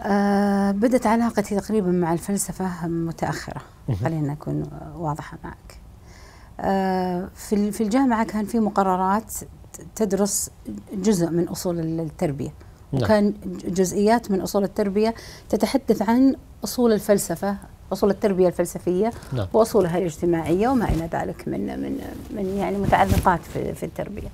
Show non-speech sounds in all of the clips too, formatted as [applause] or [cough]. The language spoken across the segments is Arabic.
آه بدت علاقتي تقريبا مع الفلسفة متأخرة خلينا نكون واضحة معك آه في في الجامعة كان في مقررات تدرس جزء من أصول التربية نعم. وكان جزئيات من أصول التربية تتحدث عن أصول الفلسفة أصول التربية الفلسفية نعم. وأصولها الاجتماعية وما إلى ذلك من من من يعني متعلقات في, في التربية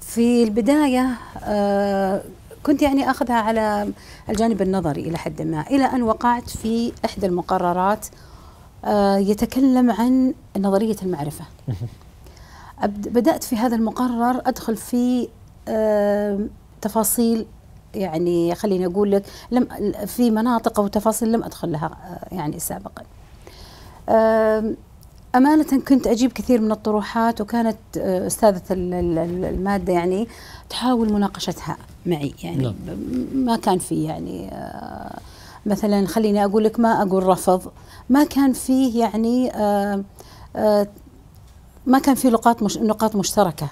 في البداية آه كنت يعني أخذها على الجانب النظري إلى حد ما إلى أن وقعت في إحدى المقررات آه يتكلم عن نظرية المعرفة. [laughs] بدأت في هذا المقرر أدخل في آه تفاصيل يعني خليني أقول لك لم في مناطق أو تفاصيل لم أدخل لها آه يعني سابقا. أمانة كنت أجيب كثير من الطروحات وكانت آه، أستاذة المادة يعني تحاول مناقشتها معي يعني لا. نعم. ما كان في يعني آه، مثلا خليني أقول لك ما أقول رفض ما كان فيه يعني آه، ما كان في نقاط مش نقاط مشتركة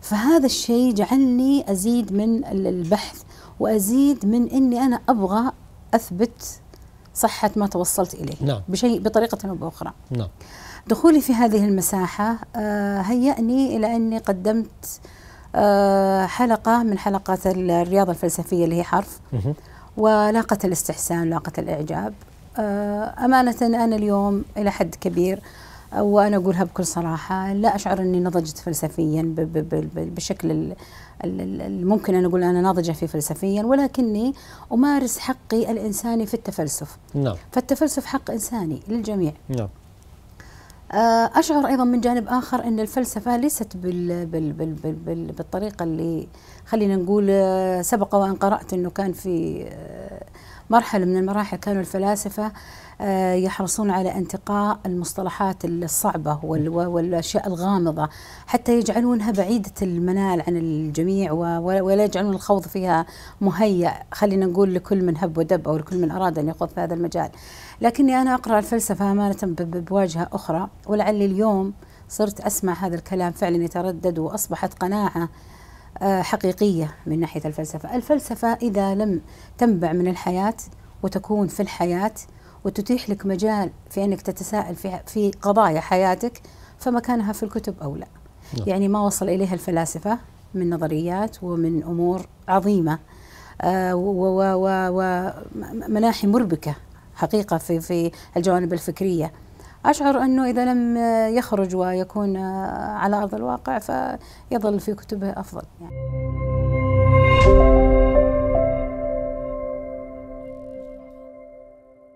فهذا الشيء جعلني أزيد من البحث وأزيد من أني أنا أبغى أثبت صحة ما توصلت إليه نعم. بشيء بطريقة أو بأخرى نعم. دخولي في هذه المساحة آه، هيأني إلى أني قدمت آه، حلقة من حلقات الرياضة الفلسفية اللي هي حرف ولاقت الاستحسان لاقت الإعجاب آه، أمانة أنا اليوم إلى حد كبير وأنا أقولها بكل صراحة لا أشعر أني نضجت فلسفيا بشكل ممكن أن أقول أنا ناضجة في فلسفيا ولكني أمارس حقي الإنساني في التفلسف. نعم. فالتفلسف حق إنساني للجميع. نعم. آه، أشعر أيضا من جانب آخر أن الفلسفة ليست بال بال بال بال بال بالطريقة اللي خلينا نقول آه، سبق وأن قرأت أنه كان في آه، مرحلة من المراحل كانوا الفلاسفة آه، يحرصون على انتقاء المصطلحات الصعبة والأشياء الغامضة حتى يجعلونها بعيدة المنال عن الجميع ولا يجعلون الخوض فيها مهيأ. خلينا نقول لكل من هب ودب أو لكل من أراد أن يخوض في هذا المجال. لكني أنا أقرأ الفلسفة أمانة بواجهة أخرى ولعلي اليوم صرت أسمع هذا الكلام فعلا يتردد وأصبحت قناعة حقيقية من ناحية الفلسفة. الفلسفة إذا لم تنبع من الحياة وتكون في الحياة وتتيح لك مجال في أنك تتساءل في, في قضايا حياتك فمكانها في الكتب أو لا. نعم. يعني ما وصل إليها الفلاسفة من نظريات ومن أمور عظيمة آه ومناحي مربكة حقيقة في, في الجوانب الفكرية. أشعر أنه إذا لم يخرج ويكون على أرض الواقع فيظل في كتبه أفضل يعني.